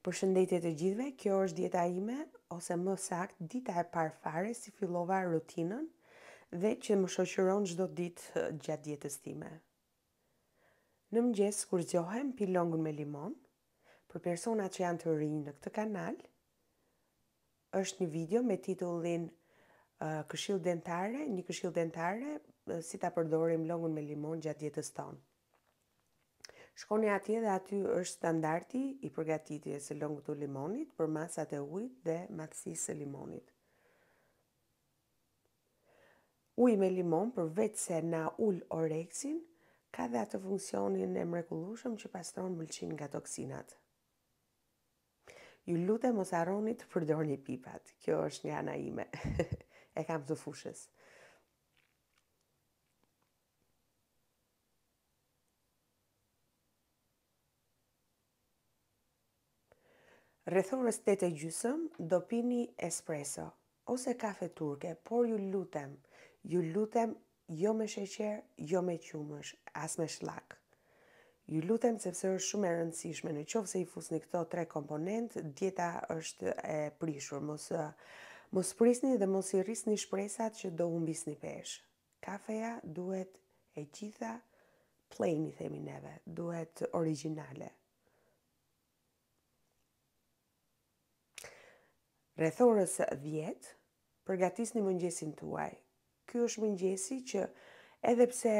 Përshëndetje të gjithëve, kjo është dieta ime, ose më saktë, dita e parë fare si fillova rutinën dhe që më shoqëron çdo ditë gjatë dietës time. Në mëngjes kur zgjohem pi lëngun me limon, për persona që janë të rinj në këtë kanal, është një video me titullin uh, Këshillë dentare, një këshillë dentare si ta përdorim lëngun me limon gjatë dietës tonë. Shkoni atje dhe aty është standardi i përgatitjes së lëngut të limonit për masat e ujit dhe madhësisë së limonit. Uji me limon përveç se na ul oreksin, ka dhe atë funksionin e mrekullueshëm që pastron mëlçinë nga toksinat. Ju lutem mos harroni të përdorni pipat. Kjo është një ana ime. e kam të fushës. Rreth orës tetë e gjysmë do pini espresso ose kafe turke, por ju lutem, ju lutem jo me sheqer, jo me qumësh, as me shllak. Ju lutem sepse është shumë e rëndësishme, në qoftë se i fusni këto tre komponentë, dieta është e prishur, mos mos prisni dhe mos i rrisni shpresat që do humbisni peshë. Kafeja duhet e gjitha plain i themi neve, duhet origjinale. Rreth orës dhjetë, përgatisni mëngjesin tuaj. Ky është mëngjesi që edhe pse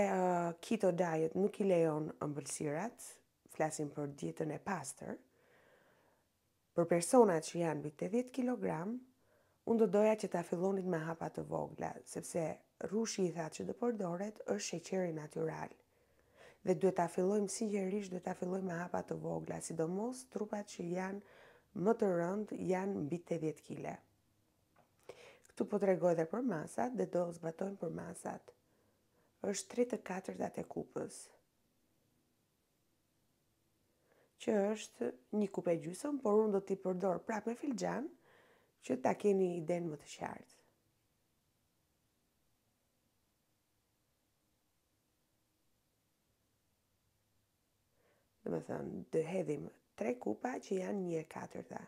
keto diet nuk i lejon ëmbëlsirat, flasim për dietën e pastër, Për personat që janë mbi tetëdhjetë kilogramë, unë do doja që ta fillonit me hapa të vogla, sepse rrushi i thatë që do përdoret është sheqeri natyral. Dhe duhet ta fillojmë sinqerisht duhet ta fillojmë me hapa të vogla, sidomos trupat që janë më të rëndë janë mbi tetëdhjetë kile. Këtu po tregoj edhe për masat dhe do zbatojmë për masat. Është tre të katërtat e kupës. që është një kupë e gjysëm, por unë do t'i përdor prapë me filxhan që ta keni idenë më të qartë. Domethënë, do hedhim tre kupa që janë një e katërta.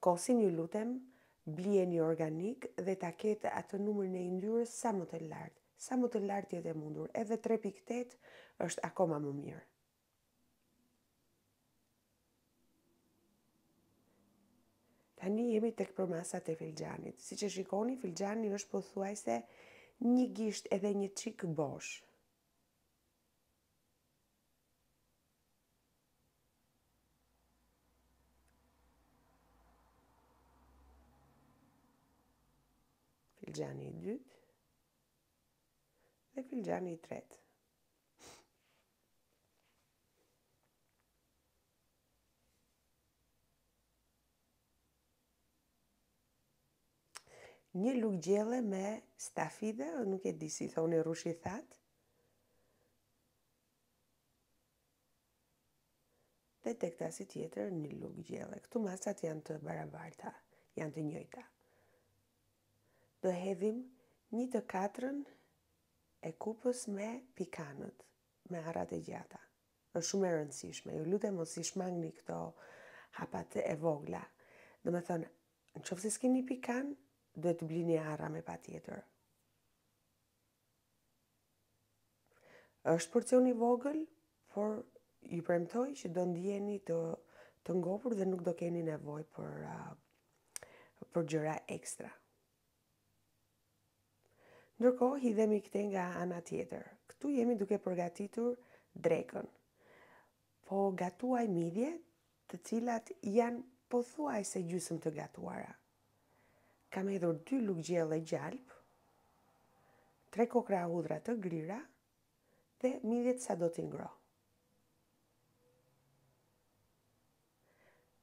Kosin ju lutem blieni organik dhe ta ketë atë numrin e yndyrës sa më të lartë, sa më të lartë jetë e mundur, edhe tre pikë tetë është akoma më mirë. Tani jemi tek përmasat e filxhanit. Siç e shikoni, filxhani është pothuajse një gisht edhe një çik bosh. Filxhani i dytë dhe filxhani i tretë. Një lugë gjelle me stafide, nuk e di si thoni rrush i thatë, Dhe tek tasi tjetër një lugë gjelle. Këtu masat janë të barabarta, janë të njëjta. Do hedhim një të katrën e kupës me pikanët, me arrat e gjata. Është shumë e rëndësishme. Ju lutem mos i shmangni këto hapat e vogla. Domethënë, në qofë se s'keni pikan, duhet të blini arra me patjetër. Është porcion i vogël, por ju premtoj që do ndiheni të ngopur dhe nuk do keni nevojë për uh, për gjëra ekstra. Ndërkohë hidhemi këtej nga ana tjetër. Këtu jemi duke përgatitur drekën. Po gatuaj midhje të cilat janë pothuajse gjysmë të gatuara. Kam hedhur dy lugë gjelle gjalpë, tre kokrra hudhra të grira dhe midhjet sa do t'i ngroh.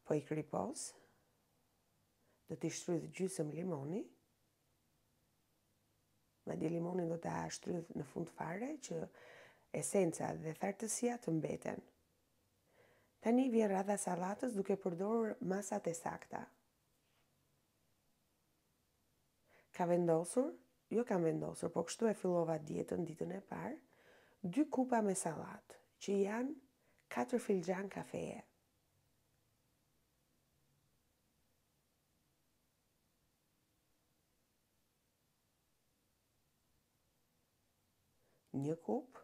Po i kripos, do t'i shtrydh gjysmë limoni, madje limonin do ta shtrydh në fund fare që esenca dhe thartësia të mbeten. Tani vjen radha e sallatës duke përdorur masat e sakta. Kam vendosur, jo kam vendosur, po kështu e fillova dietën ditën e parë, dy kupa me sallatë, që janë katër filxhanë kafeje. Një kupë.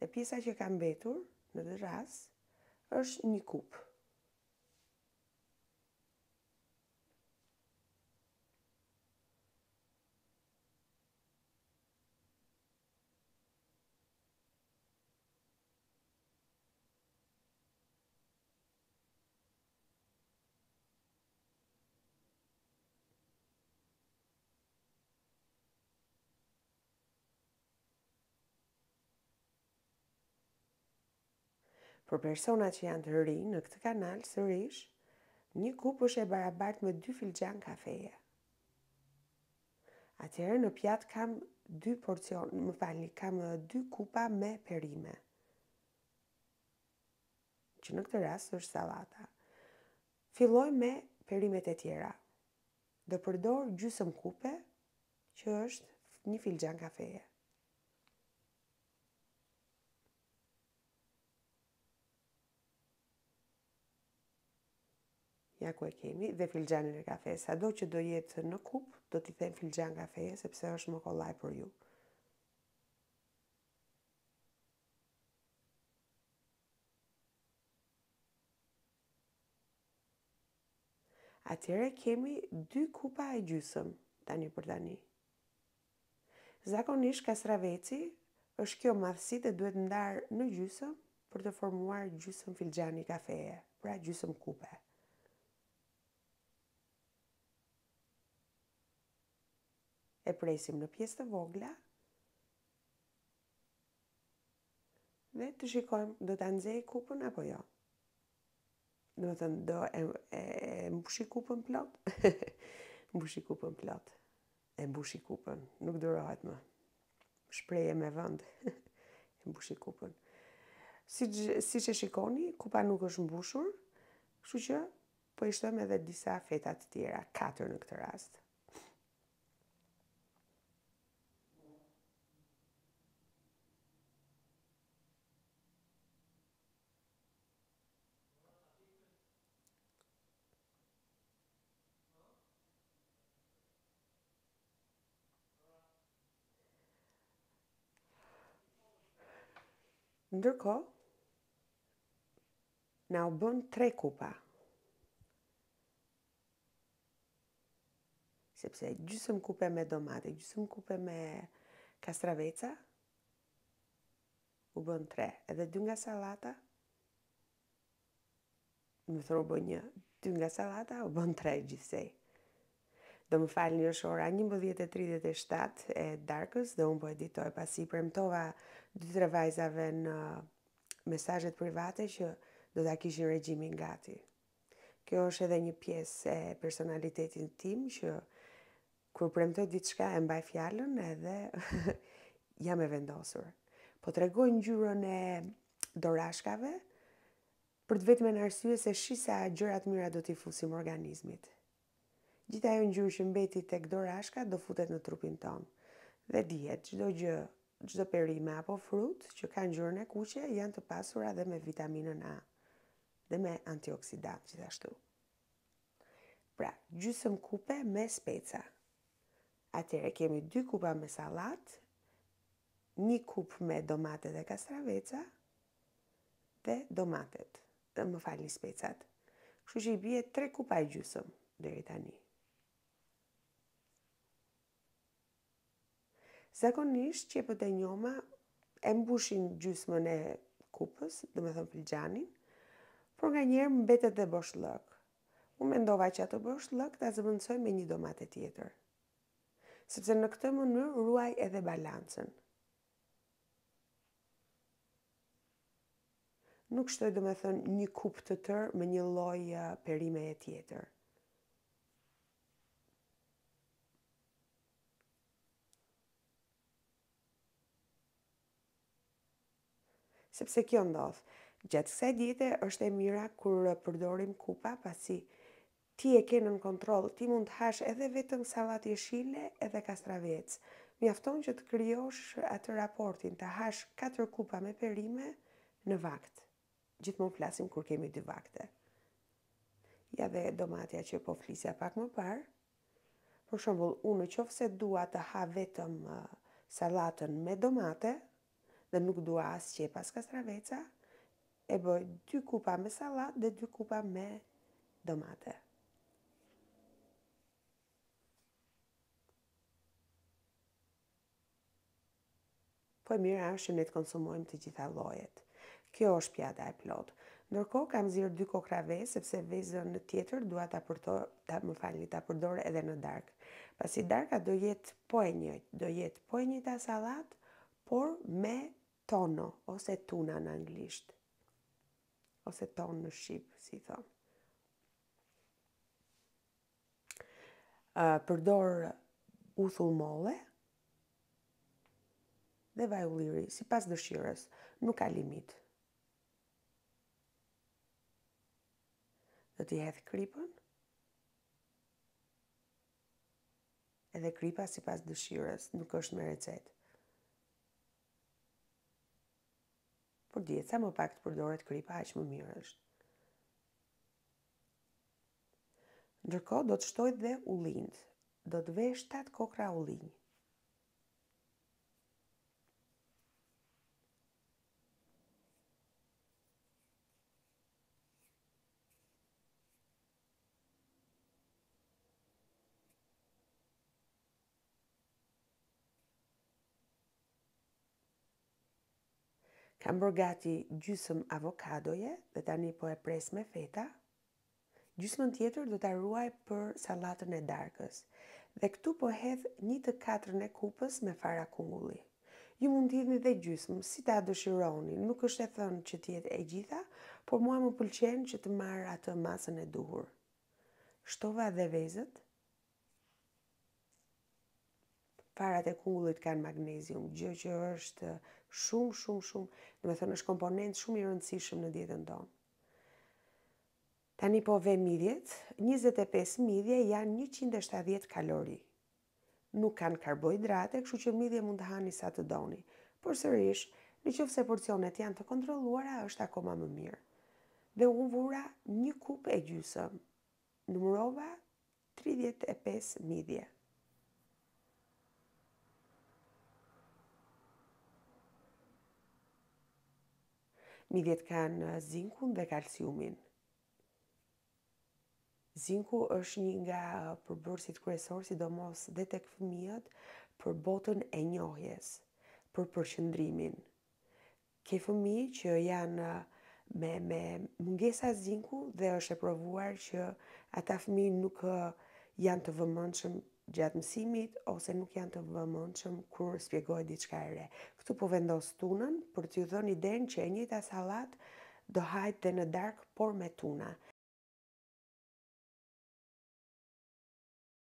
Dhe pjesa që ka mbetur në këtë rast është një kupë. Për persona që janë të rinj në këtë kanal sërish, një kupë është e barabartë me dy filxhan kafeje. Atëherë në pjatë kam dy porcion, më falni, kam dy kupa me perime. Që në këtë rast është sallata. Filloj me perimet e tjera. Do përdor gjysëm kupe që është një filxhan kafeje. Ja ku e kemi dhe filxhanin e kafesë. Sado që do jetë në kupë, do t'i them filxhan kafeje sepse është më kollaj për ju. Atëherë kemi dy kupa e gjysëm tani për tani. Zakonisht kastraveci është kjo madhësi dhe duhet ndarë në gjysëm për të formuar gjysëm filxhani kafeje, pra gjysëm kupe. E presim në pjesë të vogla. Dhe të shikojmë, do ta nxejë kupën apo jo? Domethënë, do e, e, e mbushi kupën plot? mbushi kupën plot. E mbushi kupën, nuk durohet më. Shprehje me vënd. e mbushi kupën. Si, siç e shikoni, kupa nuk është mbushur, kshu që po i shtojmë edhe disa feta të tjera, katër në këtë rast. Ndërkohë, na u bënë tre kupa. Sepse gjysmë kupe me domate, gjysmë kupe me kastraveca, u bënë tre. Edhe dy nga sallata, domethënë u bë një, dy nga sallata, u bënë tre gjithsej. Do më falni, është ora 11.37 e darkës dhe unë po editoj pasi premtova 2-3 vajzave në mesazhet private që do ta kishin regjimin gati. Kjo është edhe një pjesë e personalitetit tim që kur premtoj diçka e mbaj fjalën edhe jam e vendosur. Po tregoj ngjyrën e dorashkave për të vetmen arsye se shih sa gjëra të mira do t'i fusim organizmit. Gjithë ajo ngjyrë që mbeti tek dorashka do futet në trupin tonë. Dhe dihet, çdo gjë, çdo perime apo frut që kanë ngjyrën e kuqe janë të pasura dhe me vitaminën A. dhe me antioksidantë gjithashtu. Pra, gjysmë kupe me speca. Atëherë kemi dy kupa me sallatë, një kupë me domate dhe kastraveca, dhe domatet, dhe më falni specat. Kështu që i bie tre kupa e gjysmë, deri tani. Zakonisht qepët e njoma e mbushin gjysmën e kupës, domethënë filxhanin, por nganjëherë mbetet dhe boshllëk. Unë mendova që atë boshllëk ta zëvendësoj me një domate tjetër. Sepse në këtë mënyrë ruaj edhe balancën. nuk shtoj domethënë një kupë të tërë me një lloj perimeje tjetër. Sepse kjo ndodh. Gjatë kësaj diete është e mira kur përdorim kupa pasi ti e ke nën kontroll, ti mund të hash edhe vetëm sallatë jeshile edhe kastravec. Mjafton që të krijosh atë raportin, të hash katër kupa me perime në vakt. Gjithmonë flasim kur kemi dy vakte. Ja dhe domatja që po flisja pak më parë. Për shembull, unë në qoftë se dua të ha vetëm sallatën me domate dhe nuk dua as qepë as kastraveca, e bëj dy kupa me sallatë dhe dy kupa me domate. Po e mira është që ne të konsumojmë të gjitha llojet. Kjo është pjata e plotë. Ndërkohë kam nxjerrë dy kokrra vezë sepse vezën tjetër dua ta përdor, më falni, ta përdor edhe në darkë. Pasi darka do jetë po e njëjtë, do jetë po e njëjta sallatë, por me tono ose tuna në anglisht. Ose ton në shqip, si i thonë. Përdor uthull molle dhe vaj ulliri, sipas dëshirës, nuk ka limit. Do t'i hedh kripën, edhe kripa sipas dëshirës, nuk është me recetë. Por dihet sa më pak të përdoret kripa, aq më mirë është. Ndërkohë do të shtoj dhe ullinjtë. Do të vë shtatë kokrra ullinj. Kam bërë gati gjysmë avokadoje dhe tani po e pres me feta. Gjysmën tjetër do ta ruaj për sallatën e darkës. Dhe këtu po hedh një të katrën e kupës me fara kungulli. Ju mund të hidhni dhe gjysmë, si ta dëshironi, nuk është e thënë që të jetë e gjitha, por mua më pëlqen që të marr atë masën e duhur. Shtova dhe vezët. Farat e kungullit kanë magnezium, gjë që është shumë, shumë, shumë, domethënë është komponent shumë i rëndësishëm në dietën tonë. Tani po vë midhjet, 25 midhje janë 170 kalori. Nuk kanë karbohidrate, kështu që midhje mund të hani sa të doni. Por sërish, në qoftë se porcionet janë të kontrolluara, është akoma më mirë. Dhe unë vura një kupë e gjysmë. Numërova Tridhjetë e pesë midhje. Midhjet kanë zinkun dhe kalciumin. Zinku është një nga përbërësit kryesorë, sidomos dhe tek fëmijët, për botën e njohjes, për përqendrimin. Ke fëmijë që janë me me mungesa zinku dhe është e provuar që ata fëmijë nuk janë të vëmendshëm gjatë mësimit ose nuk janë të vëmendshëm kur spjegohet diçka e re. Këtu po vendos tunën për t'ju dhënë idenë që e njëjta sallatë do hahet dhe në darkë por me tuna.